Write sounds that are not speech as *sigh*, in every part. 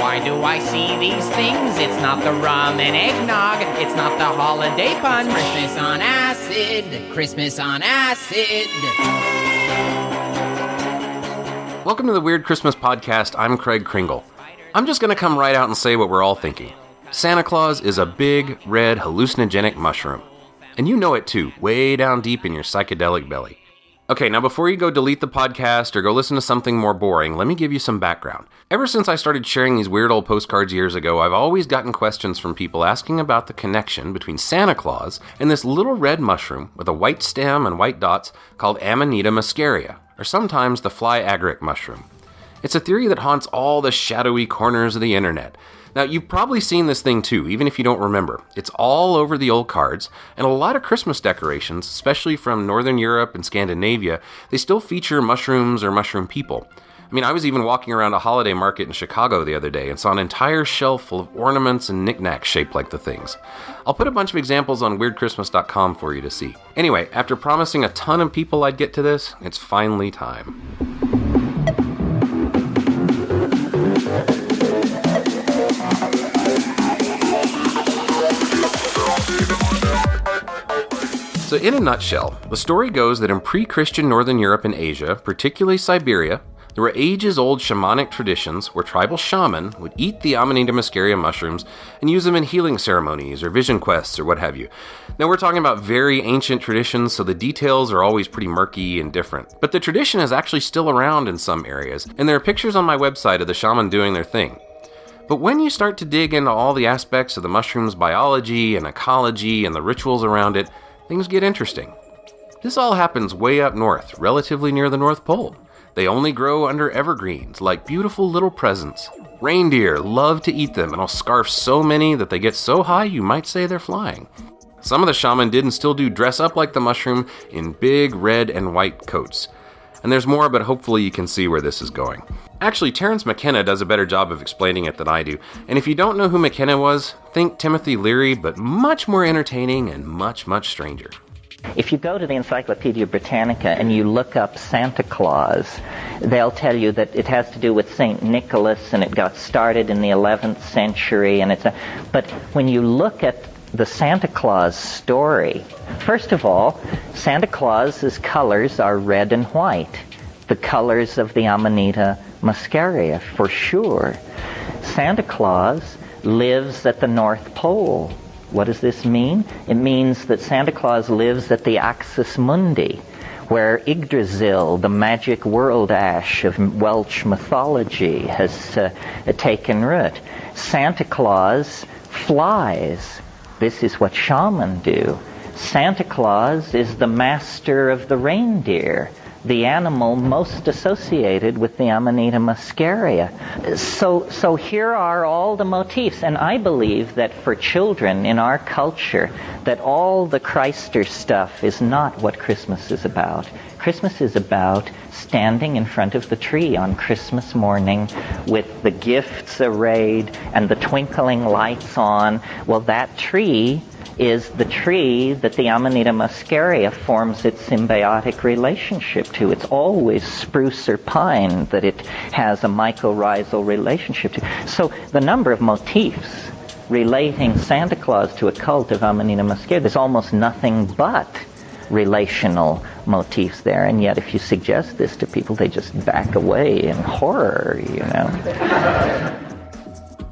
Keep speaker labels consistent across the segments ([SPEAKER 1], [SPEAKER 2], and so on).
[SPEAKER 1] Why do I see these things? It's not the rum and eggnog. It's not the holiday punch. Christmas on acid. Christmas on acid.
[SPEAKER 2] Welcome to the Weird Christmas Podcast. I'm Craig Kringle. I'm just going to come right out and say what we're all thinking. Santa Claus is a big, red, hallucinogenic mushroom. And you know it too, way down deep in your psychedelic belly. Okay, now before you go delete the podcast or go listen to something more boring, let me give you some background. Ever since I started sharing these weird old postcards years ago, I've always gotten questions from people asking about the connection between Santa Claus and this little red mushroom with a white stem and white dots called Amanita muscaria, or sometimes the fly agaric mushroom. It's a theory that haunts all the shadowy corners of the internet. Now, you've probably seen this thing too, even if you don't remember. It's all over the old cards, and a lot of Christmas decorations, especially from Northern Europe and Scandinavia, they still feature mushrooms or mushroom people. I mean, I was even walking around a holiday market in Chicago the other day and saw an entire shelf full of ornaments and knickknacks shaped like the things. I'll put a bunch of examples on weirdchristmas.com for you to see. Anyway, after promising a ton of people I'd get to this, it's finally time. So, in a nutshell, the story goes that in pre Christian Northern Europe and Asia, particularly Siberia, there were ages old shamanic traditions where tribal shaman would eat the Amanita muscaria mushrooms and use them in healing ceremonies or vision quests or what have you. Now, we're talking about very ancient traditions, so the details are always pretty murky and different. But the tradition is actually still around in some areas, and there are pictures on my website of the shaman doing their thing. But when you start to dig into all the aspects of the mushroom's biology and ecology and the rituals around it, things get interesting. This all happens way up north, relatively near the North Pole. They only grow under evergreens, like beautiful little presents. Reindeer love to eat them and I'll scarf so many that they get so high you might say they're flying. Some of the shaman did and still do dress up like the mushroom in big red and white coats. And there's more, but hopefully you can see where this is going. Actually, Terence McKenna does a better job of explaining it than I do. And if you don't know who McKenna was, think Timothy Leary, but much more entertaining and much, much stranger.
[SPEAKER 3] If you go to the Encyclopedia Britannica and you look up Santa Claus, they'll tell you that it has to do with St. Nicholas and it got started in the 11th century and it's a, but when you look at the Santa Claus story, first of all, Santa Claus's colors are red and white, the colors of the Amanita muscaria for sure. Santa Claus lives at the North Pole. What does this mean? It means that Santa Claus lives at the Axis Mundi, where Yggdrasil, the magic world ash of Welsh mythology, has uh, taken root. Santa Claus flies. This is what shamans do. Santa Claus is the master of the reindeer, the animal most associated with the Amanita muscaria. So, so here are all the motifs, and I believe that for children in our culture, that all the Christer stuff is not what Christmas is about. Christmas is about standing in front of the tree on Christmas morning with the gifts arrayed and the twinkling lights on. Well, that tree is the tree that the Amanita muscaria forms its symbiotic relationship to. It's always spruce or pine that it has a mycorrhizal relationship to. So the number of motifs relating Santa Claus to a cult of Amanita muscaria, there's almost nothing but relational motifs there. And yet, if you suggest this to people, they just back away in horror, you know.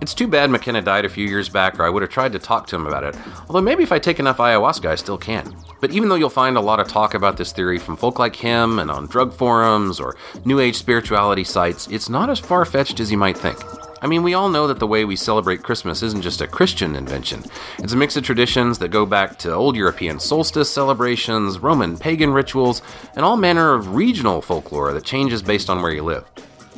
[SPEAKER 2] It's too bad McKenna died a few years back, or I would have tried to talk to him about it. Although maybe if I take enough ayahuasca, I still can. But even though you'll find a lot of talk about this theory from folk like him and on drug forums or New Age spirituality sites, it's not as far fetched as you might think. I mean, we all know that the way we celebrate Christmas isn't just a Christian invention. It's a mix of traditions that go back to old European solstice celebrations, Roman pagan rituals, and all manner of regional folklore that changes based on where you live.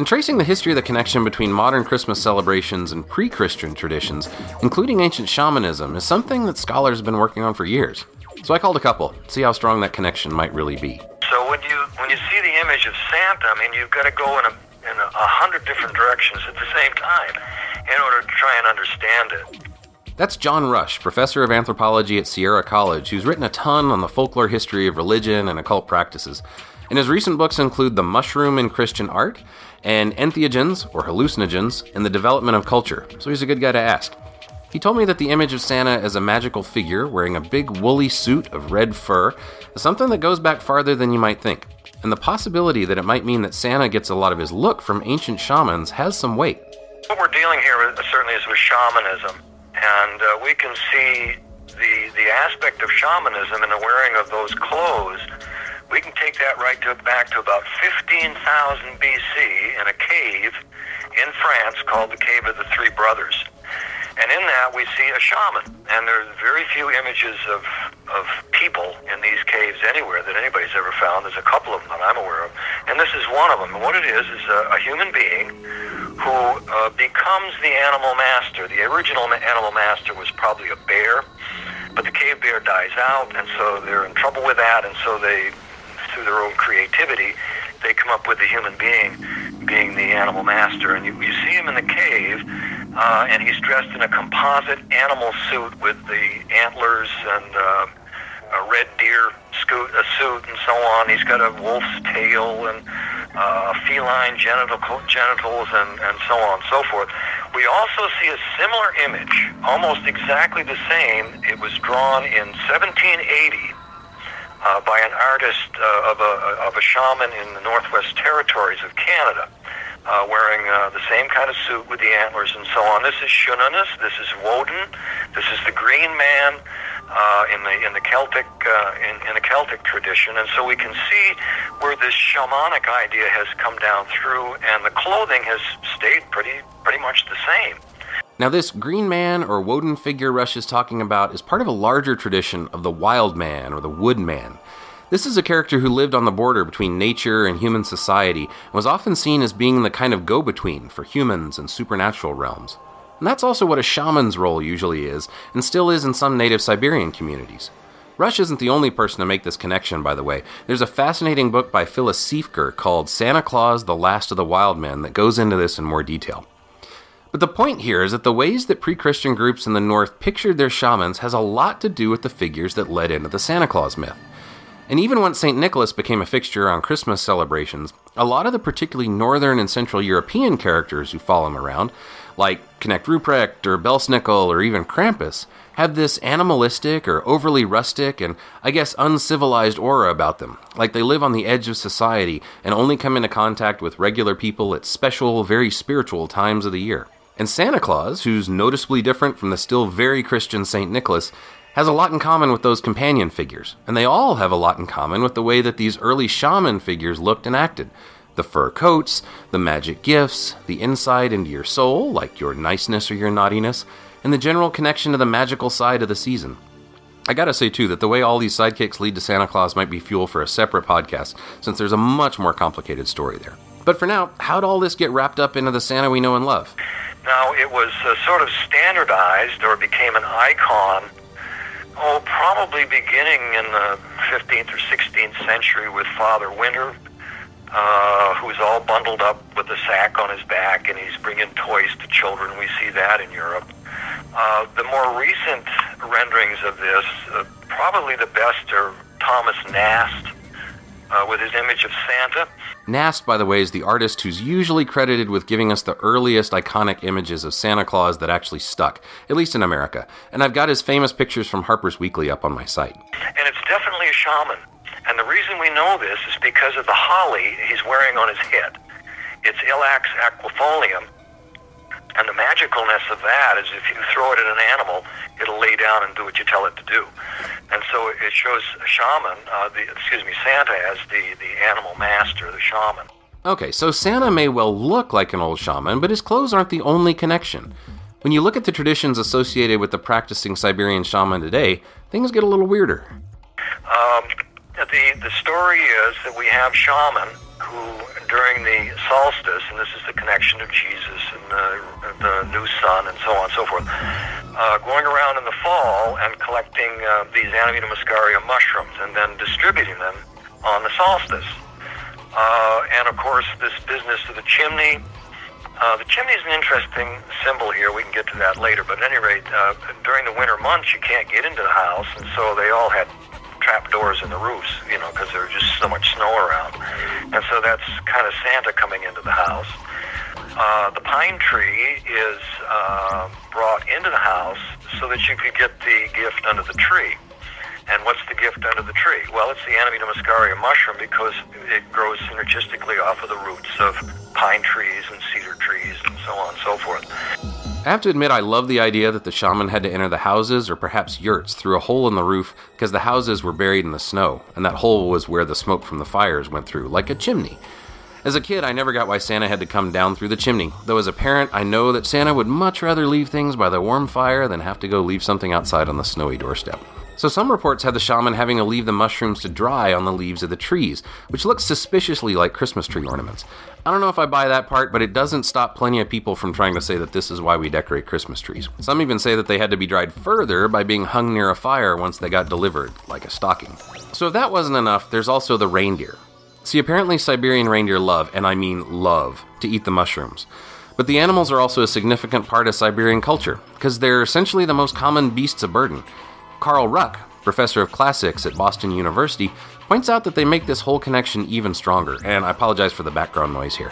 [SPEAKER 2] And tracing the history of the connection between modern Christmas celebrations and pre Christian traditions, including ancient shamanism, is something that scholars have been working on for years. So I called a couple, to see how strong that connection might really be.
[SPEAKER 4] So when you when when you see the image of Santa, I mean, you've got to go in a in a, a hundred different directions at the same time in order to try and understand it.
[SPEAKER 2] That's John Rush, professor of anthropology at Sierra College, who's written a ton on the folklore history of religion and occult practices. And his recent books include The Mushroom in Christian Art and Entheogens, or Hallucinogens, in the Development of Culture. So he's a good guy to ask. He told me that the image of Santa as a magical figure wearing a big woolly suit of red fur is something that goes back farther than you might think. And the possibility that it might mean that Santa gets a lot of his look from ancient shamans has some weight.
[SPEAKER 4] What we're dealing here with, certainly is with shamanism, and uh, we can see the the aspect of shamanism in the wearing of those clothes. We can take that right to, back to about 15,000 BC in a cave in France called the Cave of the Three Brothers. And in that, we see a shaman. And there's very few images of, of people in these caves anywhere that anybody's ever found. There's a couple of them that I'm aware of. And this is one of them. And what it is, is a, a human being who uh, becomes the animal master. The original animal master was probably a bear, but the cave bear dies out, and so they're in trouble with that, and so they, through their own creativity, they come up with the human being being the animal master. And you, you see him in the cave, uh, and he's dressed in a composite animal suit with the antlers and uh, a red deer scoot, a suit and so on. He's got a wolf's tail and uh, feline genital, genitals and, and so on and so forth. We also see a similar image, almost exactly the same. It was drawn in 1780 uh, by an artist uh, of, a, of a shaman in the Northwest Territories of Canada. Uh, wearing uh, the same kind of suit with the antlers and so on. This is Shunanus. This is Woden. This is the Green Man uh, in the in the Celtic uh, in, in the Celtic tradition, and so we can see where this shamanic idea has come down through, and the clothing has stayed pretty pretty much the same.
[SPEAKER 2] Now, this green man or Woden figure Rush is talking about is part of a larger tradition of the wild man or the wood man. This is a character who lived on the border between nature and human society and was often seen as being the kind of go between for humans and supernatural realms. And that's also what a shaman's role usually is, and still is in some native Siberian communities. Rush isn't the only person to make this connection, by the way. There's a fascinating book by Phyllis Siefker called Santa Claus, the Last of the Wild Men that goes into this in more detail. But the point here is that the ways that pre Christian groups in the North pictured their shamans has a lot to do with the figures that led into the Santa Claus myth. And even once St. Nicholas became a fixture on Christmas celebrations, a lot of the particularly northern and central European characters who follow him around, like Knecht Ruprecht or Belsnickel or even Krampus, have this animalistic or overly rustic and, I guess, uncivilized aura about them, like they live on the edge of society and only come into contact with regular people at special, very spiritual times of the year. And Santa Claus, who's noticeably different from the still very Christian St. Nicholas, has a lot in common with those companion figures, and they all have a lot in common with the way that these early shaman figures looked and acted. The fur coats, the magic gifts, the insight into your soul, like your niceness or your naughtiness, and the general connection to the magical side of the season. I gotta say, too, that the way all these sidekicks lead to Santa Claus might be fuel for a separate podcast, since there's a much more complicated story there. But for now, how'd all this get wrapped up into the Santa we know and love?
[SPEAKER 4] Now, it was uh, sort of standardized or became an icon Oh, probably beginning in the 15th or 16th century with Father Winter, uh, who's all bundled up with a sack on his back and he's bringing toys to children. We see that in Europe. Uh, the more recent renderings of this, uh, probably the best are Thomas Nast uh, with his image of Santa.
[SPEAKER 2] Nast, by the way, is the artist who's usually credited with giving us the earliest iconic images of Santa Claus that actually stuck, at least in America. And I've got his famous pictures from Harper's Weekly up on my site.
[SPEAKER 4] And it's definitely a shaman. And the reason we know this is because of the holly he's wearing on his head. It's Ilex aquifolium. And the magicalness of that is if you throw it at an animal, it'll lay down and do what you tell it to do. And so it shows a shaman, uh, the, excuse me, Santa as the, the animal master, the shaman.
[SPEAKER 2] Okay, so Santa may well look like an old shaman, but his clothes aren't the only connection. When you look at the traditions associated with the practicing Siberian shaman today, things get a little weirder.
[SPEAKER 4] Um, the, the story is that we have shaman who, during the solstice, and this is the connection of Jesus and the, the new sun and so on and so forth, uh, going around in the fall and collecting uh, these Amanita muscaria mushrooms and then distributing them on the solstice. Uh, and of course, this business of the chimney. Uh, the chimney is an interesting symbol here. We can get to that later. But at any rate, uh, during the winter months, you can't get into the house, and so they all had trap doors in the roofs, you know, because there was just so much snow around. And so that's kind of Santa coming into the house. Uh, the pine tree is uh, brought into the house so that you could get the gift under the tree. And what's the gift under the tree? Well, it's the Amanita muscaria mushroom because it grows synergistically off of the roots of pine trees and cedar trees and so on and so forth.
[SPEAKER 2] I have to admit, I love the idea that the shaman had to enter the houses or perhaps yurts through a hole in the roof because the houses were buried in the snow, and that hole was where the smoke from the fires went through, like a chimney. As a kid, I never got why Santa had to come down through the chimney, though as a parent, I know that Santa would much rather leave things by the warm fire than have to go leave something outside on the snowy doorstep. So some reports had the shaman having to leave the mushrooms to dry on the leaves of the trees, which looks suspiciously like Christmas tree ornaments. I don't know if I buy that part, but it doesn't stop plenty of people from trying to say that this is why we decorate Christmas trees. Some even say that they had to be dried further by being hung near a fire once they got delivered, like a stocking. So if that wasn't enough, there's also the reindeer. See, apparently Siberian reindeer love, and I mean love, to eat the mushrooms. But the animals are also a significant part of Siberian culture, because they're essentially the most common beasts of burden. Carl Ruck, professor of classics at Boston University, points out that they make this whole connection even stronger, and I apologize for the background noise here.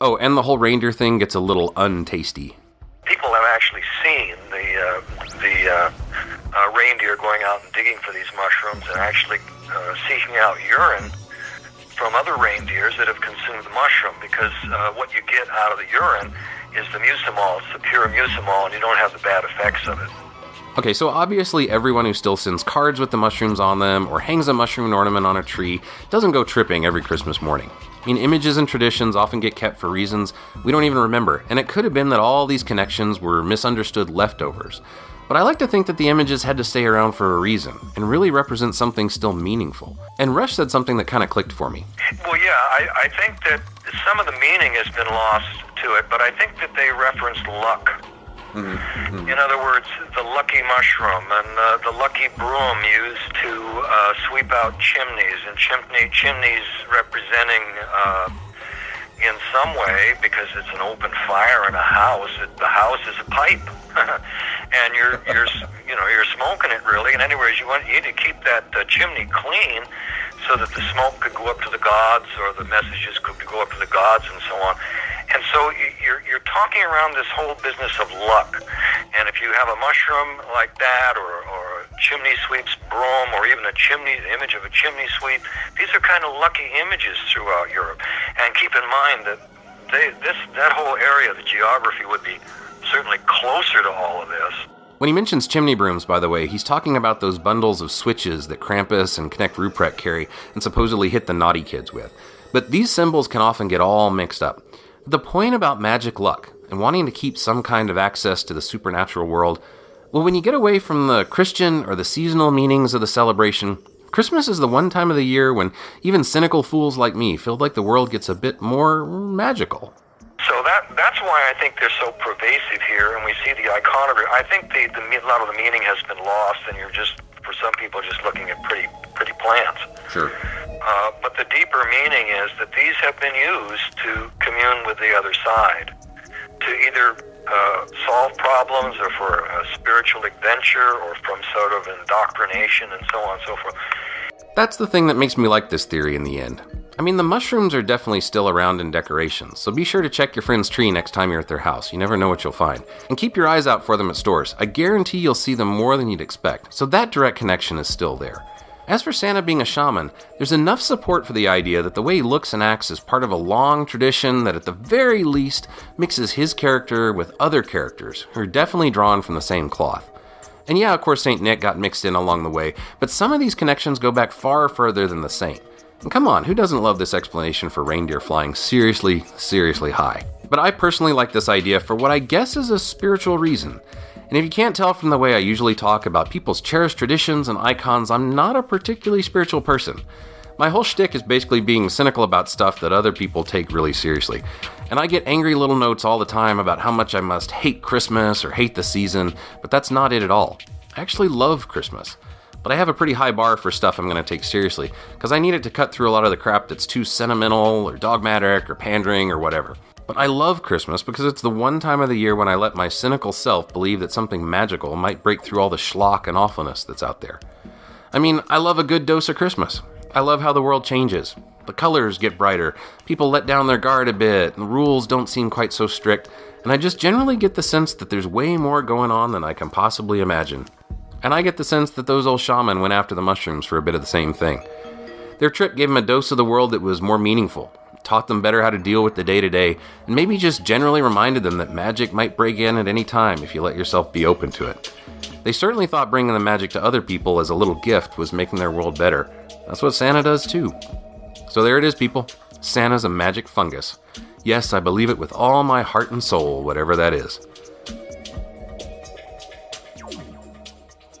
[SPEAKER 2] Oh, and the whole reindeer thing gets a little untasty.
[SPEAKER 4] People have actually seen the uh, the uh, uh, reindeer going out and digging for these mushrooms and actually uh, seeking out urine from other reindeers that have consumed the mushroom because uh, what you get out of the urine is the muscimol. It's the pure muscimol, and you don't have the bad effects of it.
[SPEAKER 2] Okay, so obviously everyone who still sends cards with the mushrooms on them or hangs a mushroom ornament on a tree doesn't go tripping every Christmas morning. I mean, images and traditions often get kept for reasons we don't even remember, and it could have been that all these connections were misunderstood leftovers. But I like to think that the images had to stay around for a reason and really represent something still meaningful. And Rush said something that kind of clicked for me.
[SPEAKER 4] Well, yeah, I, I think that some of the meaning has been lost to it, but I think that they referenced luck. In other words, the lucky mushroom and uh, the lucky broom used to uh, sweep out chimneys, and chimney chimneys representing, uh, in some way, because it's an open fire in a house. It, the house is a pipe, *laughs* and you're you're you know you're smoking it really. And anyways, you want you need to keep that uh, chimney clean so that the smoke could go up to the gods or the messages could go up to the gods and so on. And so you're, you're talking around this whole business of luck. And if you have a mushroom like that or, or chimney sweep's broom or even a chimney, the image of a chimney sweep, these are kind of lucky images throughout Europe. And keep in mind that they, this, that whole area, the geography would be certainly closer to all of this.
[SPEAKER 2] When he mentions chimney brooms, by the way, he's talking about those bundles of switches that Krampus and Knecht Ruprecht carry and supposedly hit the naughty kids with. But these symbols can often get all mixed up. The point about magic luck and wanting to keep some kind of access to the supernatural world, well, when you get away from the Christian or the seasonal meanings of the celebration, Christmas is the one time of the year when even cynical fools like me feel like the world gets a bit more magical.
[SPEAKER 4] So that that's why I think they're so pervasive here, and we see the iconography. I think the, the a lot of the meaning has been lost, and you're just for some people just looking at pretty pretty plants.
[SPEAKER 2] Sure.
[SPEAKER 4] Uh, but the deeper meaning is that these have been used to commune with the other side, to either uh, solve problems or for a spiritual adventure or from sort of indoctrination and so on and so forth.
[SPEAKER 2] That's the thing that makes me like this theory in the end. I mean, the mushrooms are definitely still around in decorations, so be sure to check your friend's tree next time you're at their house. You never know what you'll find. And keep your eyes out for them at stores. I guarantee you'll see them more than you'd expect, so that direct connection is still there. As for Santa being a shaman, there's enough support for the idea that the way he looks and acts is part of a long tradition that, at the very least, mixes his character with other characters who are definitely drawn from the same cloth. And yeah, of course, St. Nick got mixed in along the way, but some of these connections go back far further than the saint. And come on, who doesn't love this explanation for reindeer flying seriously, seriously high? But I personally like this idea for what I guess is a spiritual reason. And if you can't tell from the way I usually talk about people's cherished traditions and icons, I'm not a particularly spiritual person. My whole shtick is basically being cynical about stuff that other people take really seriously. And I get angry little notes all the time about how much I must hate Christmas or hate the season, but that's not it at all. I actually love Christmas. But I have a pretty high bar for stuff I'm going to take seriously, because I need it to cut through a lot of the crap that's too sentimental or dogmatic or pandering or whatever. But I love Christmas because it's the one time of the year when I let my cynical self believe that something magical might break through all the schlock and awfulness that's out there. I mean, I love a good dose of Christmas. I love how the world changes. The colors get brighter, people let down their guard a bit, the rules don't seem quite so strict, and I just generally get the sense that there's way more going on than I can possibly imagine. And I get the sense that those old shaman went after the mushrooms for a bit of the same thing. Their trip gave them a dose of the world that was more meaningful, taught them better how to deal with the day to day, and maybe just generally reminded them that magic might break in at any time if you let yourself be open to it. They certainly thought bringing the magic to other people as a little gift was making their world better. That's what Santa does too. So there it is, people. Santa's a magic fungus. Yes, I believe it with all my heart and soul, whatever that is.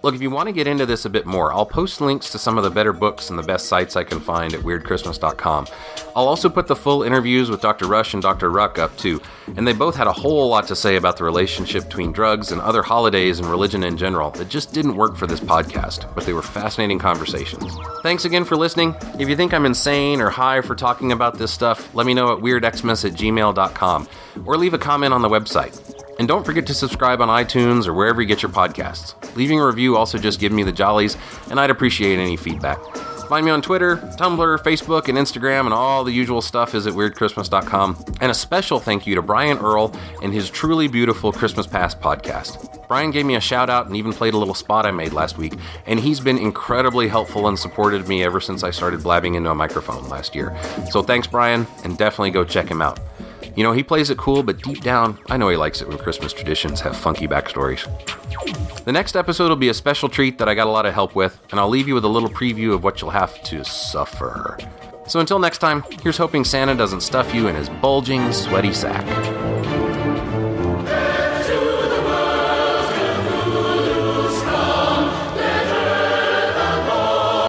[SPEAKER 2] Look, if you want to get into this a bit more, I'll post links to some of the better books and the best sites I can find at weirdchristmas.com. I'll also put the full interviews with Dr. Rush and Dr. Ruck up too, and they both had a whole lot to say about the relationship between drugs and other holidays and religion in general that just didn't work for this podcast, but they were fascinating conversations. Thanks again for listening. If you think I'm insane or high for talking about this stuff, let me know at weirdxmas at gmail.com or leave a comment on the website. And don't forget to subscribe on iTunes or wherever you get your podcasts. Leaving a review also just gives me the jollies, and I'd appreciate any feedback. Find me on Twitter, Tumblr, Facebook, and Instagram, and all the usual stuff is at weirdchristmas.com. And a special thank you to Brian Earl and his truly beautiful Christmas Past podcast. Brian gave me a shout out and even played a little spot I made last week, and he's been incredibly helpful and supported me ever since I started blabbing into a microphone last year. So thanks, Brian, and definitely go check him out. You know, he plays it cool, but deep down, I know he likes it when Christmas traditions have funky backstories. The next episode will be a special treat that I got a lot of help with, and I'll leave you with a little preview of what you'll have to suffer. So until next time, here's hoping Santa doesn't stuff you in his bulging, sweaty sack.